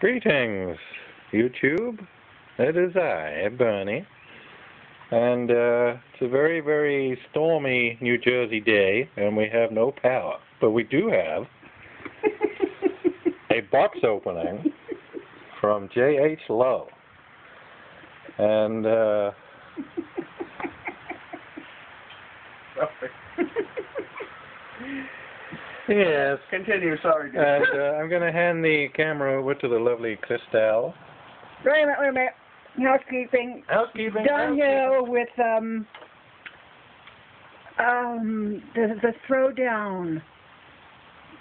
Greetings, YouTube. It is I, Bernie. And uh, it's a very, very stormy New Jersey day, and we have no power. But we do have a box opening from J.H. Lowe. And uh, yes, Continue, sorry. and uh, I'm going to hand the camera over to the lovely Christelle. Wait a minute, wait a minute. Housekeeping. Housekeeping. Done here with um um the the throwdown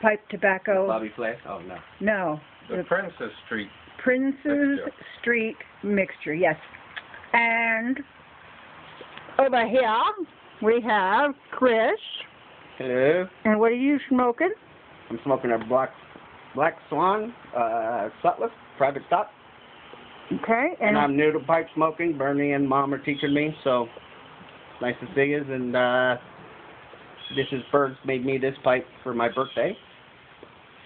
pipe tobacco. Bobby Flay? Oh, no. No, The Princess Street. Prince's Mixture. Street mixture. Yes, and over here we have Chris. Hello. And what are you smoking? I'm smoking a Black Black Swan, uh, Sutliff, private stock. Okay, And and I'm new to pipe smoking. Bernie and Mom are teaching me, so nice to see you. And uh, this is Berg's made me this pipe for my birthday.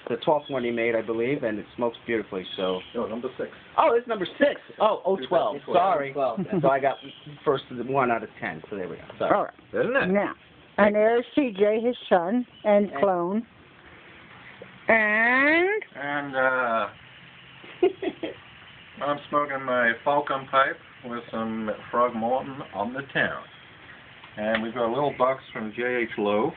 The 12th one he made, I believe, and it smokes beautifully. So. No, number six. Oh, it's number six. Oh, oh, 12. 12. Sorry. so I got first one out of ten. So there we go. Sorry. all right. Isn't it? Now, and there's CJ, his son, and And- clone. And And uh, I'm smoking my Falcon pipe with some Frog Morton on the town. And we've got a little box from J.H. Lowe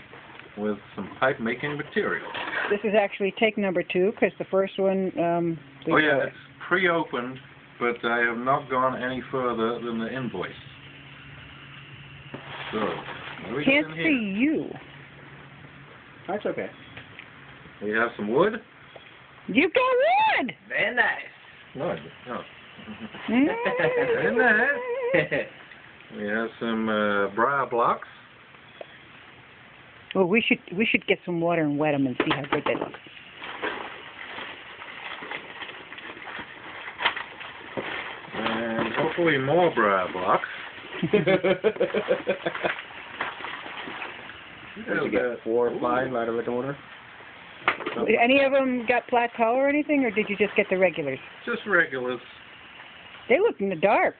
with some pipe making material. this is actually take number two because the first one. Um, we Oh yeah, it's pre-opened, but I have not gone any further than the invoice. So, what do we can't see here? you. That's okay. We have some wood. You got wood. Very nice. Wood. No. Mm. Isn't We have some uh, briar blocks. Well, we should we should get some water and wet them and see how good they look. And hopefully more briar blocks. Did you get four or five out of an order? Any of them got plateau or anything, or did you just get the regulars? Just regulars. They look in the dark.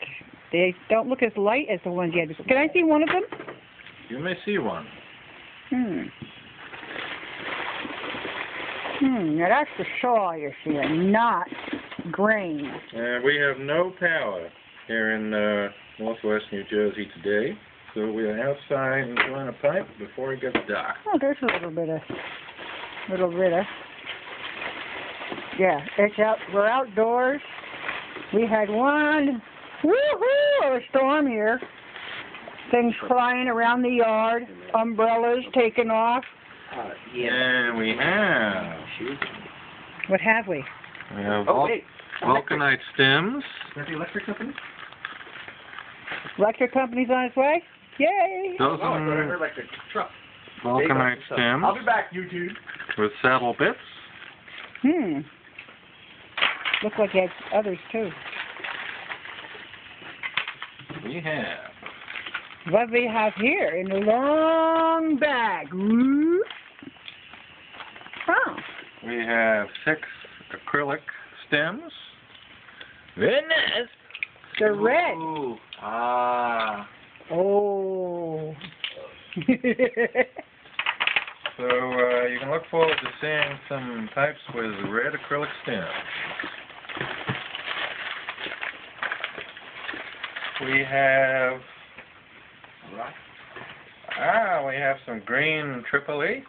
They don't look as light as the ones you had. Can I see one of them? You may see one. Hmm. Hmm. Now that's the saw you're seeing, not grain. And we have no power here in uh, northwest New Jersey today. So we are outside enjoying a pipe before it gets dark. Oh, there's a little bit of, little bit of. Yeah, it's out. We're outdoors. We had one, woohoo, of a storm here. Things flying around the yard, umbrellas taken off. Uh, And we have What have we? we have Oh, vul- wait. vulcanite stems. Is that the electric company? Electric company's on its way. Yay! Dozen Oh, electric truck. vulcanite stems I'll be back, YouTube. with saddle bits. Hmm. Looks like you had others too. We have What we have here in a long bag. Ooh. Oh. we have six acrylic stems. Very nice. They're red. Ooh. Ah. Oh. So uh, you can look forward to seeing some pipes with red acrylic stems. We have ah, we have some green triple E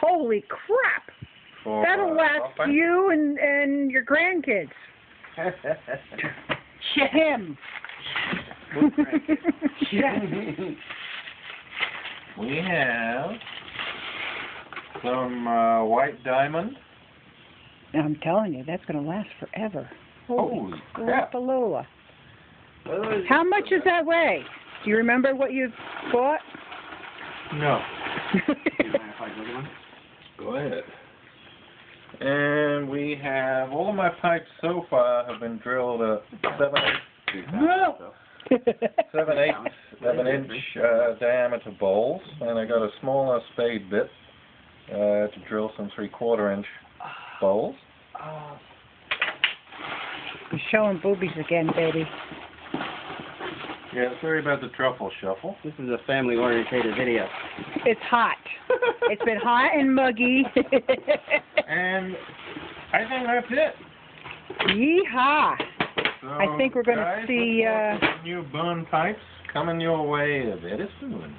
Holy crap! for That'll uh, last pipe. you and and your grandkids. Him. We have some uh, white diamond. I'm telling you, that's going to last forever. Holy Holy crap! crapalola. How much does that weigh? Do you remember what you bought? No. Go ahead. And we have all of my pipes so far have been drilled at seven seven eight seven inch uh, diameter bowls, and I got a smaller spade bit uh, to drill some three-quarter inch bowls. Oh, You're showing boobies again, baby. Yeah, sorry about the truffle shuffle. this is a family-orientated video. It's hot. It's been hot and muggy. And I think that's it. Yeehaw! So, I think we're gonna see, uh, new burn pipes coming your way very soon.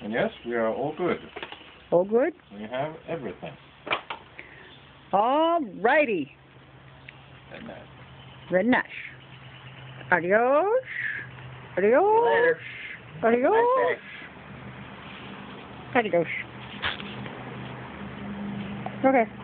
And yes, we are all good. All good? We have everything. All righty. And that. Red Nash. Adios. Adios. Later. Adios. Nice day. Adios. Okay.